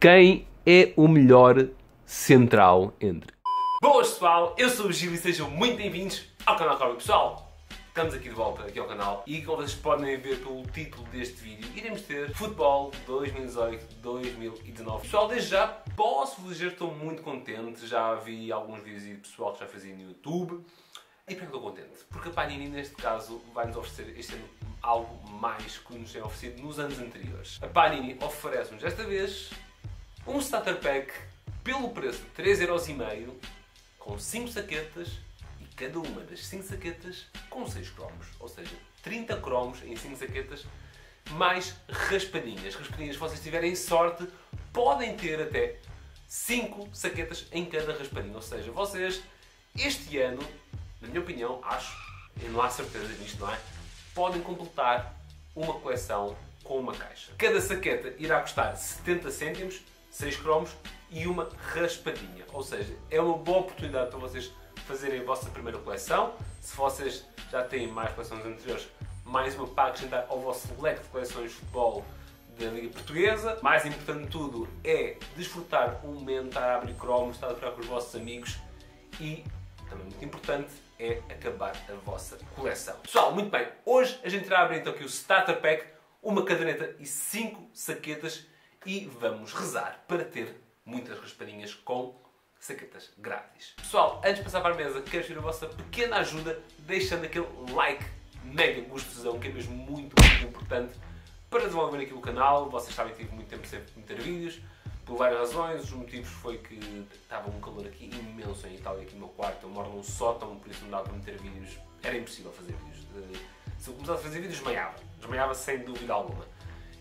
Quem é o melhor central entre? Boas pessoal, eu sou o Gil e sejam muito bem-vindos ao canal Corby. Pessoal, estamos aqui de volta aqui ao canal e como vocês podem ver pelo título deste vídeo, iremos ter Futebol 2018-2019. Pessoal, desde já posso vos dizer que estou muito contente, já vi alguns vídeos de pessoal que já fazia no YouTube. E para que estou contente? Porque a Panini, neste caso, vai-nos oferecer este ano algo mais que nos tem oferecido nos anos anteriores. A Panini oferece-nos desta vez um starter pack pelo preço de 3,5€ com 5 saquetas e cada uma das 5 saquetas com 6 cromos. Ou seja, 30 cromos em 5 saquetas mais raspadinhas. Raspadinhas, se vocês tiverem sorte, podem ter até 5 saquetas em cada raspadinha. Ou seja, vocês este ano, na minha opinião, acho, e não há certeza disto, não é? Podem completar uma coleção com uma caixa. Cada saqueta irá custar 70 cêntimos 6 cromos e uma raspadinha. Ou seja, é uma boa oportunidade para vocês fazerem a vossa primeira coleção. Se vocês já têm mais coleções anteriores, mais uma para acrescentar ao vosso leque de coleções de futebol da Liga Portuguesa. Mais importante de tudo é desfrutar um momento, estar a abrir cromos, estar a trocar com os vossos amigos e, também muito importante, é acabar a vossa coleção. Pessoal, muito bem, hoje a gente irá abrir então aqui o Starter Pack, uma caderneta e 5 saquetas e vamos rezar para ter muitas raspadinhas com saquetas grátis. Pessoal, antes de passar para a mesa, quero pedir a vossa pequena ajuda deixando aquele like mega gostosão, que é mesmo muito, muito importante para desenvolver aqui o canal. Vocês sabem que tive muito tempo sem meter vídeos, por várias razões. Os motivos foi que estava um calor aqui imenso em Itália, aqui no meu quarto. Eu moro num sótão, por isso não dava para meter vídeos. Era impossível fazer vídeos. Se eu começasse a fazer vídeos, desmaiava. Desmaiava sem dúvida alguma.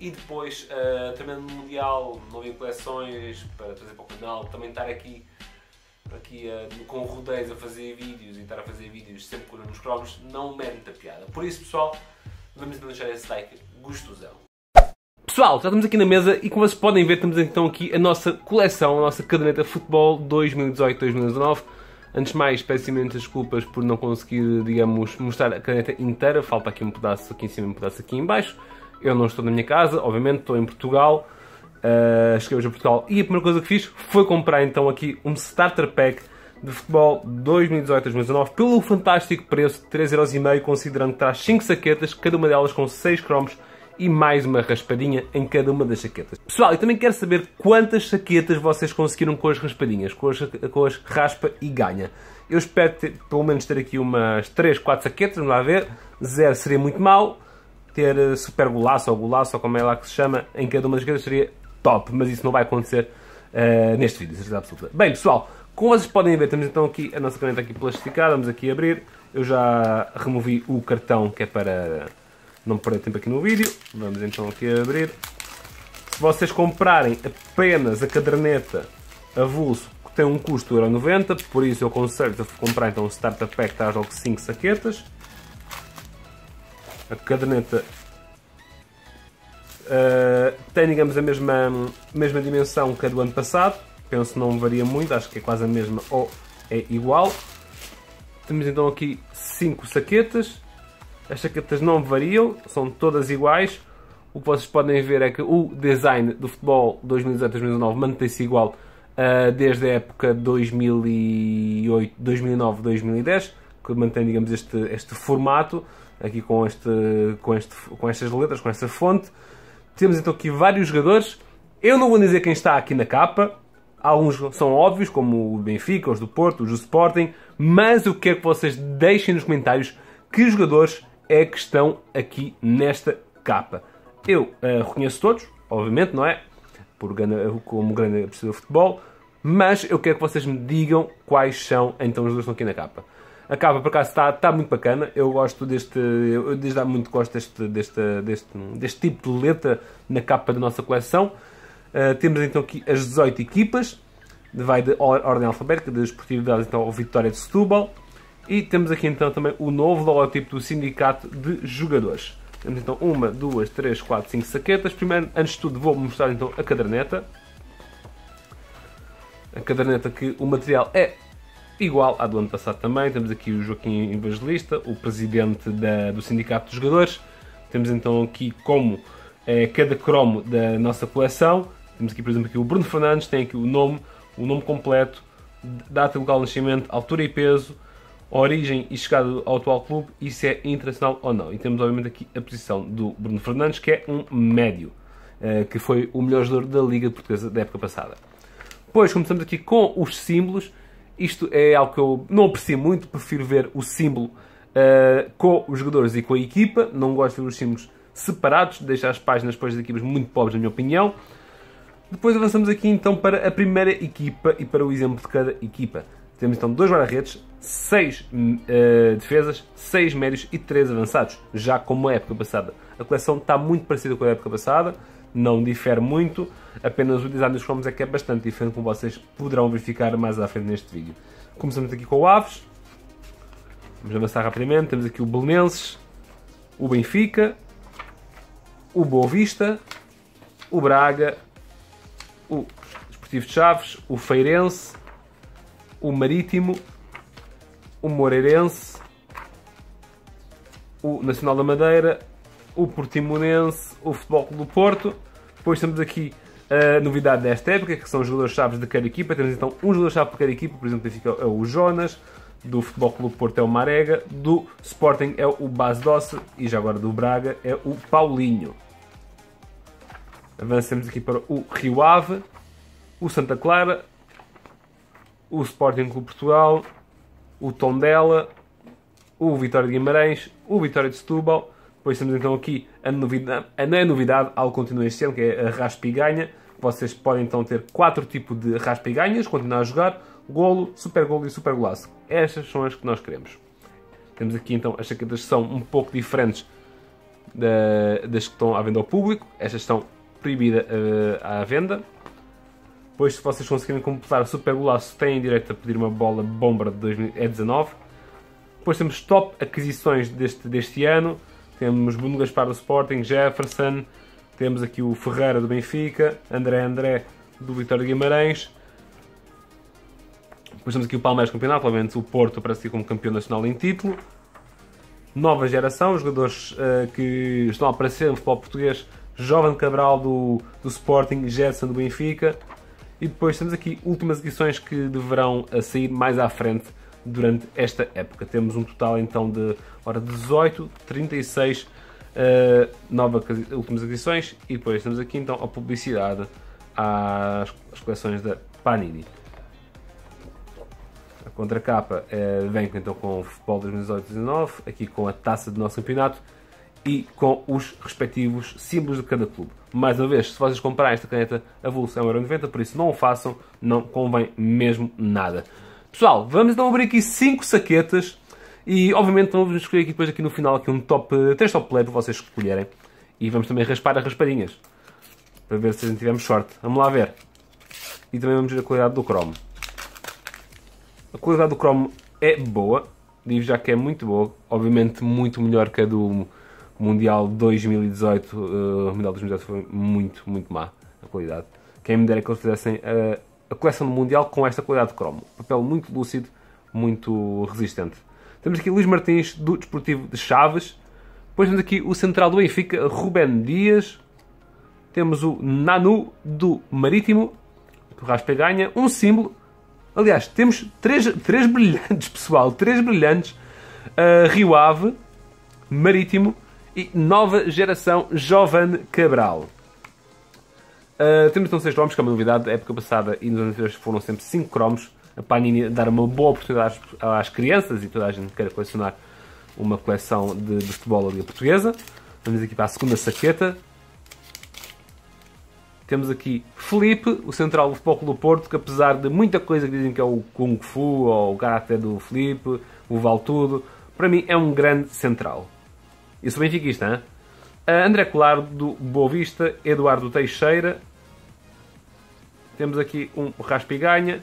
E depois, uh, também no Mundial, não havia coleções para trazer para o canal. Também estar aqui, aqui uh, com rodeios a fazer vídeos e estar a fazer vídeos sempre com os cromos não mete muita piada. Por isso, pessoal, vamos deixar esse like gostosão. Pessoal, já estamos aqui na mesa e como vocês podem ver, temos então aqui a nossa coleção, a nossa caderneta Futebol 2018-2019. Antes de mais, peço imensas desculpas por não conseguir, digamos, mostrar a caderneta inteira. Falta aqui um pedaço aqui em cima e um pedaço aqui em baixo. Eu não estou na minha casa, obviamente, estou em Portugal. Uh, cheguei hoje a Portugal e a primeira coisa que fiz foi comprar então aqui um starter pack de futebol 2018-2019 pelo fantástico preço de 3,5€ considerando que traz 5 saquetas, cada uma delas com 6 cromos e mais uma raspadinha em cada uma das saquetas. Pessoal, eu também quero saber quantas saquetas vocês conseguiram com as raspadinhas, com as, com as raspa e ganha. Eu espero ter, pelo menos ter aqui umas 3, 4 saquetas, vamos lá ver. Zero seria muito mal ter eh, super golaço ou golaço, ou como é lá que se chama, em cada uma das cadeiras seria top, mas isso não vai acontecer uh, neste vídeo, certeza absoluta. Bem, pessoal, como vocês podem ver, temos então aqui a nossa caneta aqui plastificada, vamos aqui abrir. Eu já removi o cartão que é para não perder tempo aqui no vídeo. Vamos então aqui abrir. Se vocês comprarem apenas a caderneta avulso, que tem um custo de 1,90€, por isso eu aconselho a comprar então o Starter Pack, traz logo 5 saquetas. A caderneta uh, tem, digamos, a mesma, mesma dimensão que a do ano passado. Penso não varia muito, acho que é quase a mesma ou é igual. Temos então aqui 5 saquetas. As saquetas não variam, são todas iguais. O que vocês podem ver é que o design do futebol 2018-2019 mantém-se igual uh, desde a época 2009-2010, que mantém digamos, este, este formato aqui com, este, com, este, com estas letras, com esta fonte. Temos então aqui vários jogadores. Eu não vou dizer quem está aqui na capa. Alguns são óbvios, como o Benfica, os do Porto, os do Sporting. Mas eu quero que vocês deixem nos comentários que jogadores é que estão aqui nesta capa. Eu uh, reconheço todos, obviamente, não é? Por, como grande apreciador de futebol. Mas eu quero que vocês me digam quais são então os jogadores que estão aqui na capa. A capa, por acaso, está, está muito bacana. Eu gosto deste. Eu desde há muito gosto deste, deste, deste, deste tipo de letra na capa da nossa coleção. Uh, temos então aqui as 18 equipas. Vai de ordem alfabética, de esportividade então ao Vitória de Setúbal. E temos aqui então também o novo logotipo do Sindicato de Jogadores. Temos então uma, duas, três, quatro, cinco saquetas. Primeiro, antes de tudo, vou mostrar então a caderneta. A caderneta que o material é igual à do ano passado também. Temos aqui o Joaquim Evangelista, o presidente da, do Sindicato de Jogadores. Temos então aqui como é, cada cromo da nossa coleção. Temos aqui, por exemplo, aqui o Bruno Fernandes, tem aqui o nome, o nome completo, data local de nascimento, altura e peso, origem e chegada ao atual clube e se é internacional ou não. E temos, obviamente, aqui a posição do Bruno Fernandes, que é um médio, eh, que foi o melhor jogador da Liga Portuguesa da época passada. Depois começamos aqui com os símbolos. Isto é algo que eu não aprecio muito, prefiro ver o símbolo uh, com os jogadores e com a equipa. Não gosto de ver os símbolos separados, deixar as páginas depois das equipas muito pobres, na minha opinião. Depois avançamos aqui então para a primeira equipa e para o exemplo de cada equipa. Temos então dois guarda-redes, seis uh, defesas, seis médios e três avançados, já como a época passada. A coleção está muito parecida com a época passada, não difere muito, apenas o design dos cromos é que é bastante diferente, como vocês poderão verificar mais à frente neste vídeo. Começamos aqui com o Aves, vamos avançar rapidamente, temos aqui o Belenenses, o Benfica, o Boa Vista, o Braga, o Esportivo de Chaves, o Feirense, o Marítimo, o Moreirense, o Nacional da Madeira, o Portimonense, o Futebol Clube do Porto. Depois temos aqui a novidade desta época, que são os jogadores-chave de cada equipa. Temos então um jogador-chave para cada equipa, por exemplo, fica é o Jonas, do Futebol Clube Porto é o Marega, do Sporting é o Base e já agora do Braga é o Paulinho. Avançamos aqui para o Rio Ave, o Santa Clara, o Sporting Clube Portugal, o Tondela, o Vitória de Guimarães, o Vitória de Setúbal. Depois temos então aqui a novidade, a é novidade, algo continua este ano, que é a raspiganha. Vocês podem então ter quatro tipos de raspiganhas, continuar a jogar, golo, super golo e super golaço. Estas são as que nós queremos. Temos aqui então as chaquetas que são um pouco diferentes da, das que estão à venda ao público. Estas estão proibidas uh, à venda. Depois, se vocês conseguirem completar o super golaço, têm direito a pedir uma bola bomba de 2019. Depois temos top aquisições deste, deste ano. Temos Bruno Gaspar do Sporting, Jefferson, temos aqui o Ferreira do Benfica, André André do Vitória de Guimarães. Depois temos aqui o Palmeiras Campeonato, obviamente o Porto aparece como campeão nacional em título. Nova geração, jogadores uh, que estão a aparecer no futebol português. Jovem Cabral do, do Sporting, Jetson do Benfica. E depois temos aqui últimas edições que deverão eh, sair mais à frente durante esta época. Temos um total então de ora, 18, 36 uh, novas últimas edições e depois temos aqui então a publicidade às, às coleções da Panini. A contracapa uh, vem então com o futebol 2018-2019, aqui com a taça do nosso campeonato e com os respectivos símbolos de cada clube. Mais uma vez, se vocês comprarem esta caneta avulsa é 1,90€, por isso não o façam, não convém mesmo nada. Pessoal, vamos então abrir aqui 5 saquetas e obviamente vamos escolher aqui depois aqui no final aqui um top, 3 top play para vocês escolherem. E vamos também raspar as raspadinhas. Para ver se tivermos sorte. Vamos lá ver. E também vamos ver a qualidade do cromo. A qualidade do cromo é boa. Digo já que é muito boa. Obviamente muito melhor que a do Mundial 2018. Uh, o Mundial 2018 foi muito, muito má a qualidade. Quem me dera que eles fizessem a, a coleção do Mundial com esta qualidade de cromo. Papel muito lúcido, muito resistente. Temos aqui Luís Martins, do Desportivo de Chaves. Depois temos aqui o central do Benfica, Ruben Dias. Temos o Nanu, do Marítimo, do Raspa Ganha. Um símbolo. Aliás, temos três, três brilhantes, pessoal. Três brilhantes. Uh, Rio Ave, Marítimo e nova geração Jovan Cabral. Uh, temos então 6 cromos, que é uma novidade. A época passada e nos anos anteriores foram sempre 5 cromos a Panini dar uma boa oportunidade às, crianças e toda a gente que queira colecionar uma coleção de, de futebol da Portuguesa. Vamos aqui para a segunda saqueta. Temos aqui Felipe, o central do Futebol Clube do Porto, que apesar de muita coisa que dizem que é o Kung Fu ou o caráter do Felipe, o Val Tudo, para mim é um grande central. Eu sou benfiquista, hein? André Claro do Boa Vista, Eduardo Teixeira. Temos aqui um Raspiganha,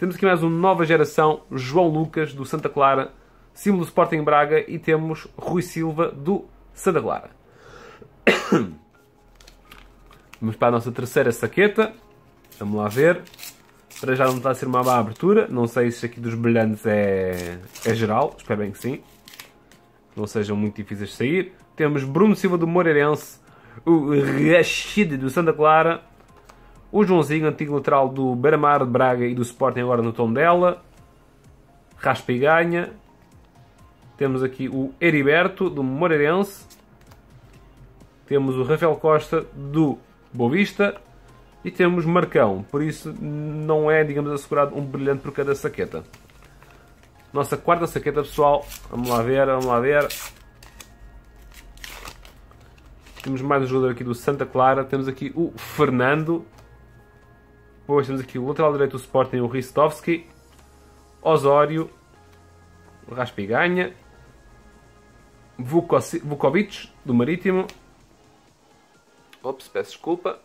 temos aqui mais uma nova geração, João Lucas, do Santa Clara, símbolo do Sporting Braga, e temos Rui Silva, do Santa Clara. Vamos para a nossa terceira saqueta. Vamos lá ver. Para já não está a ser uma má abertura. Não sei se aqui dos brilhantes é, é geral. Espero bem que sim. Não sejam muito difíceis de sair. Temos Bruno Silva do Moreirense. O Rashid do Santa Clara. O Joãozinho, antigo lateral do Beira-Mar de Braga e do Sporting agora no tom dela. Raspa e ganha. Temos aqui o Heriberto, do Moreirense. Temos o Rafael Costa, do Bovista. E temos Marcão. Por isso não é, digamos, assegurado um brilhante por cada saqueta. Nossa quarta saqueta, pessoal. Vamos lá ver, vamos lá ver. Temos mais um jogador aqui do Santa Clara. Temos aqui o Fernando. Depois temos aqui o lateral direito do Sporting, o Ristovski. Osório. Raspa e ganha. Vukovic, do Marítimo. Ops, peço desculpa.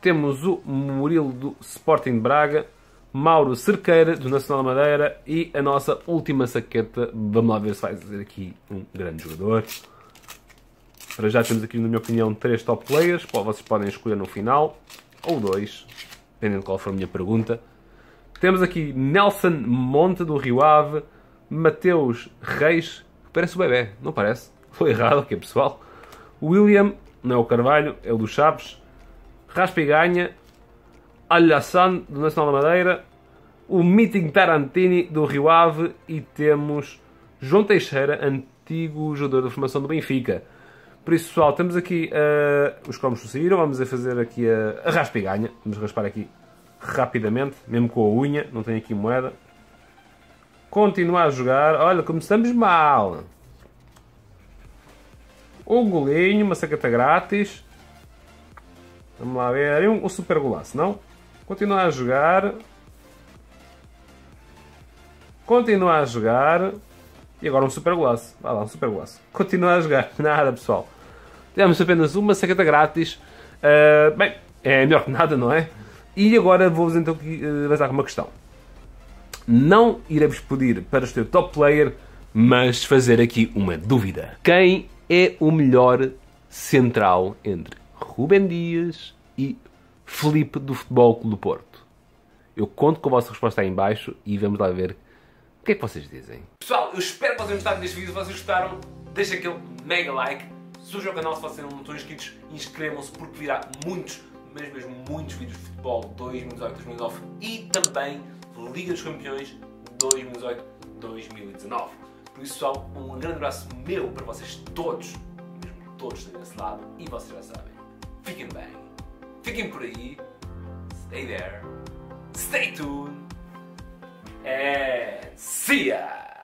Temos o Murilo do Sporting de Braga. Mauro Cerqueira, do Nacional Madeira. E a nossa última saqueta. Vamos lá ver se vai ser aqui um grande jogador. Para já temos aqui, na minha opinião, três top players. Vocês podem escolher no final. Ou dois. Dependendo de qual for a minha pergunta. Temos aqui Nelson Monte, do Rio Ave. Mateus Reis. Parece o bebê, não parece? Foi errado, ok, pessoal. William, não é o Carvalho, é o do Chaves. Raspa e ganha. Alhassan, do Nacional da Madeira. O Meeting Tarantini, do Rio Ave. E temos João Teixeira, antigo jogador da formação do Benfica. Por isso, pessoal, temos aqui uh, os cromos que saíram. Vamos a fazer aqui a, a raspa e ganha. Vamos raspar aqui rapidamente, mesmo com a unha. Não tem aqui moeda. Continuar a jogar. Olha, começamos mal. Um golinho, uma sacata grátis. Vamos lá ver. Um, um super golaço, não? Continuar a jogar. Continuar a jogar. E agora um super golaço. Vai lá, um super golaço. Continuar a jogar. Nada, pessoal. Tivemos apenas uma sacata grátis. Uh, bem, é melhor que nada, não é? E agora vou-vos então uh, avançar com uma questão. Não iremos pedir para o top player, mas fazer aqui uma dúvida. Quem é o melhor central entre Rubem Dias e Felipe do Futebol Clube do Porto? Eu conto com a vossa resposta aí em baixo e vamos lá ver o que é que vocês dizem. Pessoal, eu espero que vocês gostaram deste vídeo. Se vocês gostaram, deixem aquele mega like. Subscrevam ao canal se vocês não estão inscritos. Inscrevam-se porque virá muitos, mas mesmo muitos vídeos de futebol 2018-2019 e também Liga dos Campeões 2018-2019. Por isso, pessoal, um grande abraço meu para vocês todos, mesmo todos desse lado, e vocês já sabem. Fiquem bem, fiquem por aí, stay there, stay tuned, and see ya!